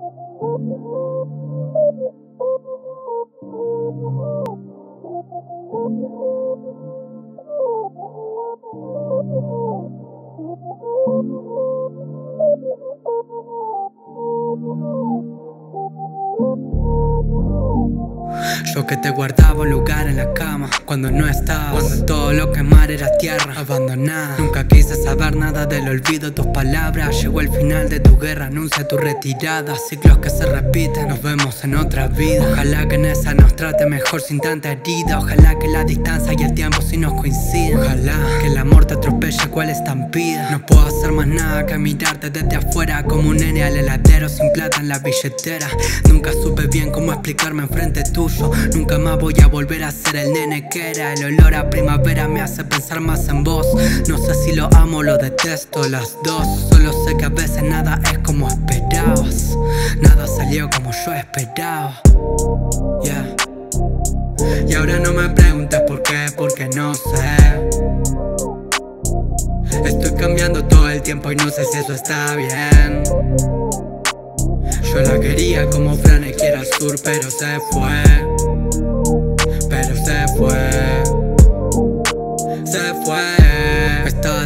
Thank you. Que te guardaba un lugar en la cama cuando no estabas. Cuando todo lo que mar era tierra abandonada. Nunca quise saber nada del olvido, tus palabras. Llegó el final de tu guerra, anuncia tu retirada. Ciclos que se repiten, nos vemos en otra vida. Ojalá que en esa nos trate mejor sin tanta herida. Ojalá que la distancia y el tiempo sí nos coincidan. Ojalá que el amor te atropelle cual estampida. No puedo hacer más nada que mirarte desde afuera como un nene al heladero sin plata en la billetera. Nunca supe bien cómo explicarme enfrente tuyo. Nunca más voy a volver a ser el nene que era. El olor a primavera me hace pensar más en vos. No sé si lo amo o lo detesto, las dos. Solo sé que a veces nada es como esperabas. Nada salió como yo esperaba. Yeah. Y ahora no me preguntes por qué, porque no sé. Estoy cambiando todo el tiempo y no sé si eso está bien. Yo la quería como Fran quiera al sur, pero se fue. Fue. Se fue.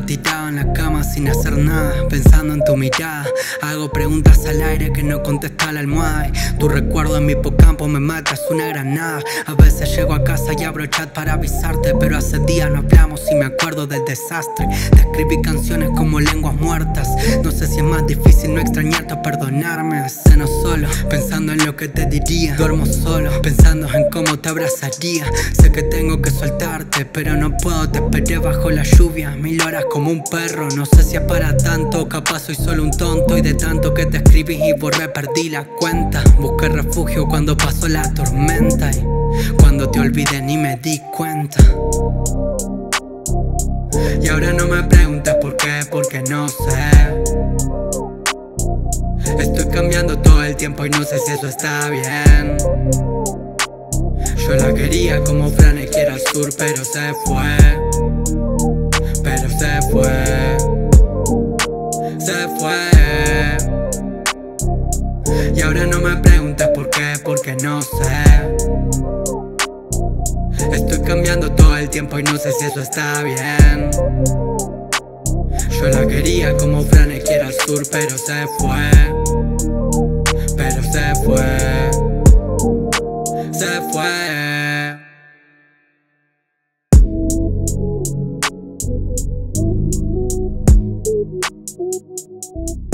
Estaba tirado en la cama sin hacer nada, pensando en tu mirada. Hago preguntas al aire que no contesta la almohada. Tu recuerdo en mi hipocampo me mata, es una granada. A veces llego a casa y abro chat para avisarte, pero hace días no hablamos y me acuerdo del desastre. Te escribí canciones como lenguas muertas. No sé si es más difícil no extrañarte o perdonarme. Ceno solo, pensando en lo que te diría. Duermo solo, pensando en cómo te abrazaría. Sé que tengo que soltarte, pero no puedo, te esperé bajo la lluvia. Mil horas como un perro, no sé si es para tanto. Capaz soy solo un tonto y de tanto que te escribí y borré, perdí la cuenta. Busqué refugio cuando pasó la tormenta y cuando te olvidé ni me di cuenta. Y ahora no me preguntes por qué, porque no sé. Estoy cambiando todo el tiempo y no sé si eso está bien. Yo la quería como Fran quiera al sur, pero se fue. Se fue. Se fue. Y ahora no me preguntes por qué, porque no sé. Estoy cambiando todo el tiempo y no sé si eso está bien. Yo la quería como Fran quiera al sur, pero. Se fue. you.